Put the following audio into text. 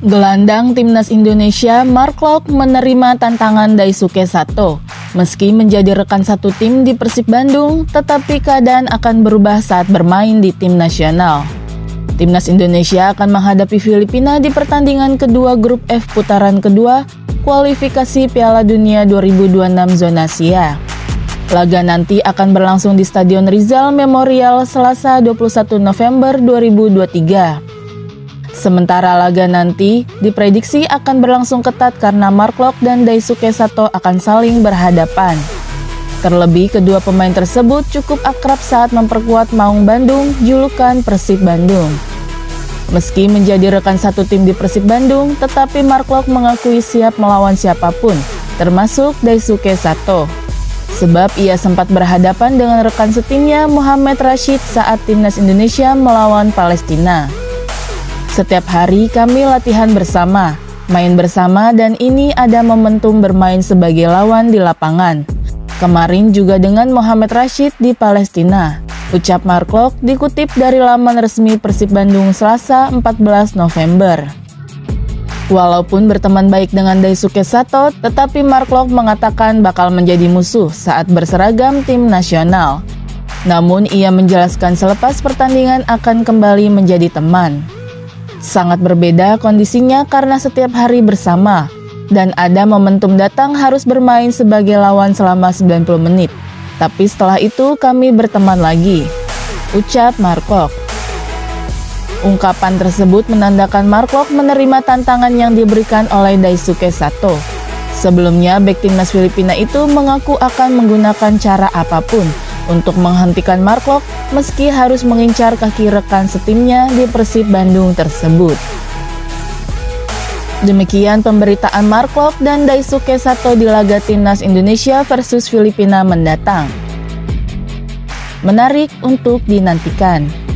Gelandang timnas Indonesia Mark Lok menerima tantangan Daisuke Sato. Meski menjadi rekan satu tim di Persib Bandung, tetapi keadaan akan berubah saat bermain di tim nasional. Timnas Indonesia akan menghadapi Filipina di pertandingan kedua grup F putaran kedua kualifikasi Piala Dunia 2026 zona Asia. Laga nanti akan berlangsung di Stadion Rizal Memorial Selasa 21 November 2023. Sementara laga nanti diprediksi akan berlangsung ketat karena Mark Lok dan Daisuke Sato akan saling berhadapan. Terlebih kedua pemain tersebut cukup akrab saat memperkuat Maung Bandung julukan Persib Bandung. Meski menjadi rekan satu tim di Persib Bandung, tetapi Mark Lok mengakui siap melawan siapa pun, termasuk Daisuke Sato. Sebab ia sempat berhadapan dengan rekan setimnya Muhammad Rashid saat timnas Indonesia melawan Palestina. Setiap hari kami latihan bersama, main bersama dan ini ada momentum bermain sebagai lawan di lapangan. Kemarin juga dengan Muhammad Rashid di Palestina. Ucap Marklock dikutip dari laman resmi Persib Bandung Selasa 14 November. Walaupun berteman baik dengan Daisuke Sato, tetapi Marklock mengatakan bakal menjadi musuh saat berseragam tim nasional. Namun ia menjelaskan selepas pertandingan akan kembali menjadi teman. Sangat berbeda kondisinya karena setiap hari bersama, dan ada momentum datang harus bermain sebagai lawan selama 90 menit. Tapi setelah itu kami berteman lagi. Ucap Markok. Ungkapan tersebut menandakan Markok menerima tantangan yang diberikan oleh Daisuke Sato. Sebelumnya, bek timnas Filipina itu mengaku akan menggunakan cara apa pun untuk menghentikan Marklock meski harus mengincar kaki rekan setimnya di Persib Bandung tersebut. Demikian pemberitaan Marklock dan Daisuke Sato di laga timnas Indonesia versus Filipina mendatang. Menarik untuk dinantikan.